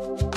Bye.